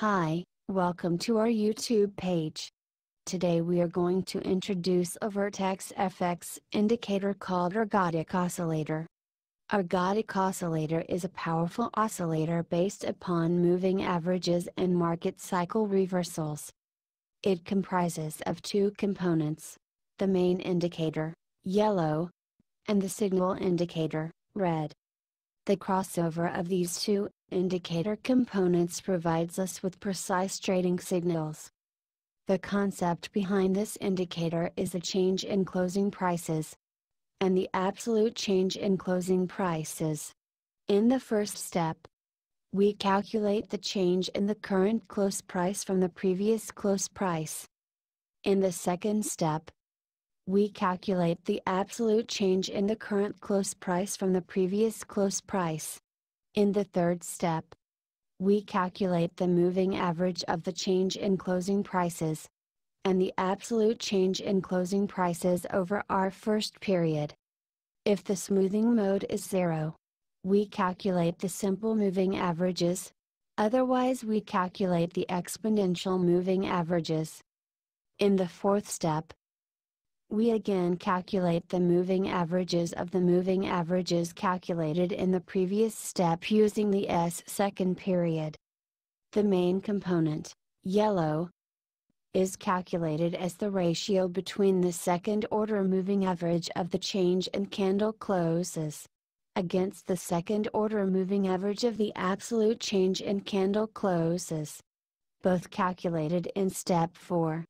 Hi, welcome to our YouTube page. Today we are going to introduce a Vertex FX indicator called ergodic oscillator. Ergodic oscillator is a powerful oscillator based upon moving averages and market cycle reversals. It comprises of two components, the main indicator, yellow, and the signal indicator, red. The crossover of these two indicator components provides us with precise trading signals. The concept behind this indicator is the change in closing prices and the absolute change in closing prices. In the first step, we calculate the change in the current close price from the previous close price. In the second step, we calculate the absolute change in the current close price from the previous close price. In the third step, we calculate the moving average of the change in closing prices and the absolute change in closing prices over R first period. If the smoothing mode is zero, we calculate the simple moving averages, otherwise we calculate the exponential moving averages. In the fourth step, we again calculate the moving averages of the moving averages calculated in the previous step using the S second period. The main component, yellow, is calculated as the ratio between the second order moving average of the change in candle closes against the second order moving average of the absolute change in candle closes. Both calculated in step 4.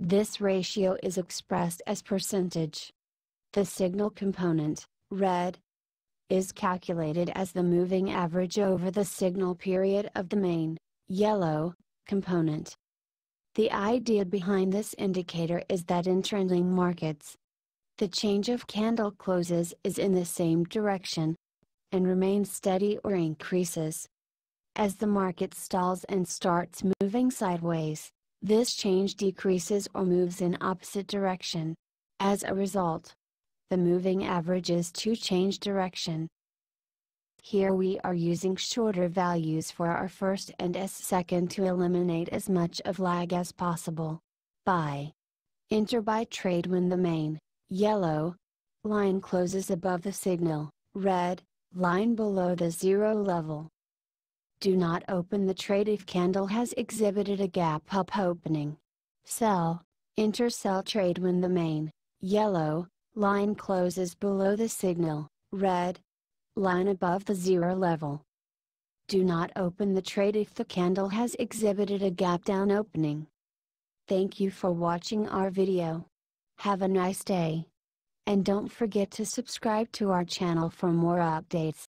This ratio is expressed as percentage. The signal component, red, is calculated as the moving average over the signal period of the main, yellow, component. The idea behind this indicator is that in trending markets, the change of candle closes is in the same direction, and remains steady or increases. As the market stalls and starts moving sideways, this change decreases or moves in opposite direction. As a result, the moving averages to change direction. Here we are using shorter values for R first and S second to eliminate as much of lag as possible. Buy. Enter buy trade when the main, yellow, line closes above the signal, red, line below the zero level. Do not open the trade if candle has exhibited a gap up opening. Sell, enter sell trade when the main, yellow, line closes below the signal, red, line above the zero level. Do not open the trade if the candle has exhibited a gap down opening. Thank you for watching our video. Have a nice day. And don't forget to subscribe to our channel for more updates.